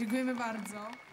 Dziękujemy bardzo.